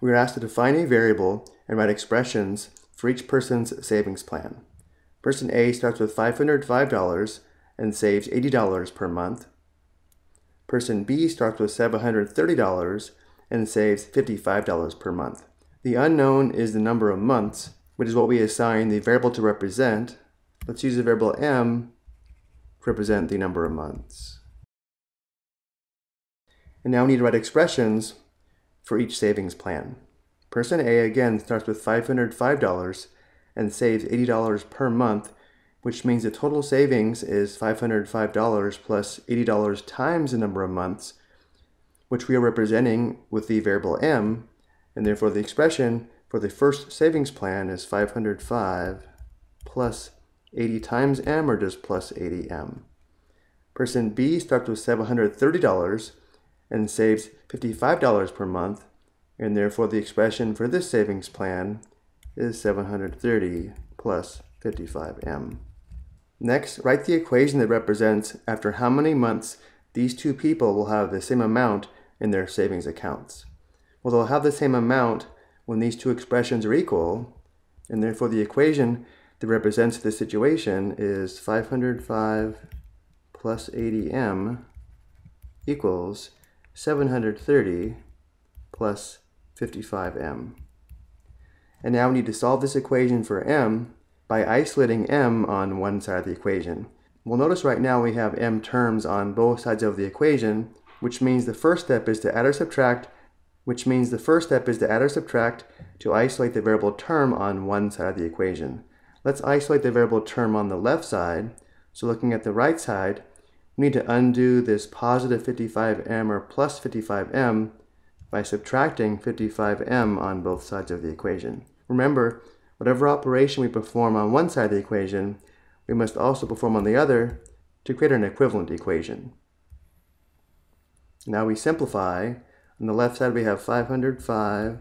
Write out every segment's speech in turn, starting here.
we are asked to define a variable and write expressions for each person's savings plan. Person A starts with $505 and saves $80 per month. Person B starts with $730 and saves $55 per month. The unknown is the number of months, which is what we assign the variable to represent. Let's use the variable m to represent the number of months. And now we need to write expressions for each savings plan. Person A again starts with $505 and saves $80 per month, which means the total savings is $505 plus $80 times the number of months, which we are representing with the variable m, and therefore the expression for the first savings plan is 505 plus 80 times m or just plus 80m. Person B starts with $730 and saves $55 per month, and therefore the expression for this savings plan is 730 plus 55m. Next, write the equation that represents after how many months these two people will have the same amount in their savings accounts. Well, they'll have the same amount when these two expressions are equal, and therefore the equation that represents this situation is 505 plus 80m equals 730 plus 55m. And now we need to solve this equation for m by isolating m on one side of the equation. We'll notice right now we have m terms on both sides of the equation, which means the first step is to add or subtract which means the first step is to add or subtract to isolate the variable term on one side of the equation. Let's isolate the variable term on the left side. So looking at the right side, we need to undo this positive 55m or plus 55m by subtracting 55m on both sides of the equation. Remember, whatever operation we perform on one side of the equation, we must also perform on the other to create an equivalent equation. Now we simplify on the left side we have 505,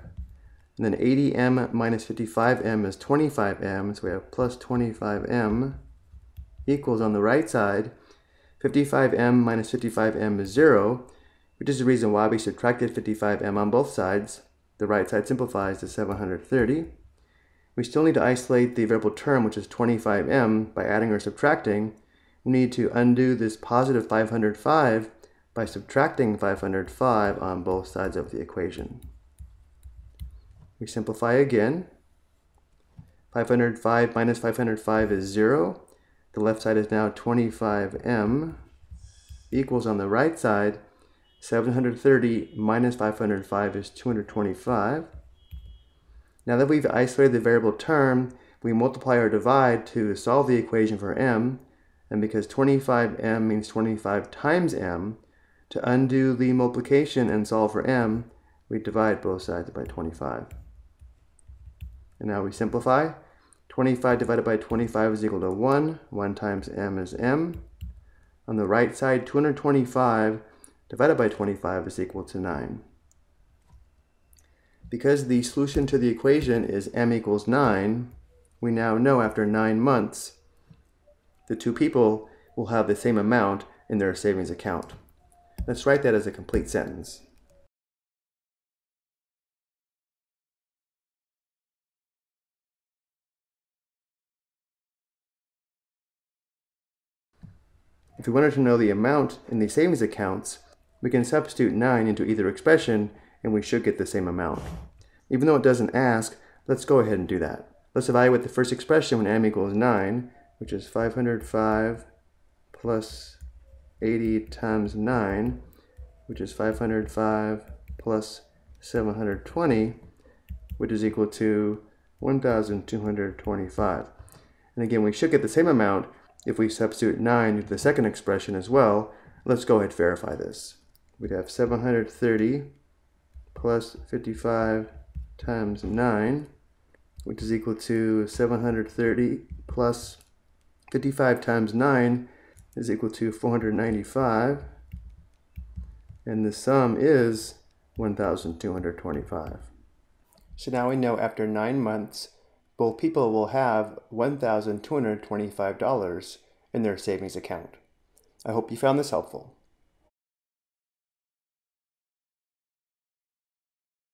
and then 80m minus 55m is 25m, so we have plus 25m equals on the right side, 55m minus 55m is 0, which is the reason why we subtracted 55m on both sides. The right side simplifies to 730. We still need to isolate the variable term, which is 25m, by adding or subtracting. We need to undo this positive 505 by subtracting 505 on both sides of the equation. We simplify again. 505 minus 505 is 0. The left side is now 25m equals on the right side 730 minus 505 is 225. Now that we've isolated the variable term, we multiply or divide to solve the equation for m, and because 25m means 25 times m, to undo the multiplication and solve for m, we divide both sides by 25. And now we simplify. 25 divided by 25 is equal to 1. 1 times m is m. On the right side, 225 divided by 25 is equal to 9. Because the solution to the equation is m equals 9, we now know after 9 months the two people will have the same amount in their savings account. Let's write that as a complete sentence. If we wanted to know the amount in the savings accounts, we can substitute 9 into either expression and we should get the same amount. Even though it doesn't ask, let's go ahead and do that. Let's evaluate the first expression when m equals 9, which is 505 plus 80 times 9, which is 505 plus 720, which is equal to 1,225. And again, we should get the same amount if we substitute 9 into the second expression as well. Let's go ahead and verify this. We'd have 730 plus 55 times 9, which is equal to 730 plus 55 times 9 is equal to 495. And the sum is 1,225. So now we know after nine months, both people will have $1,225 in their savings account. I hope you found this helpful.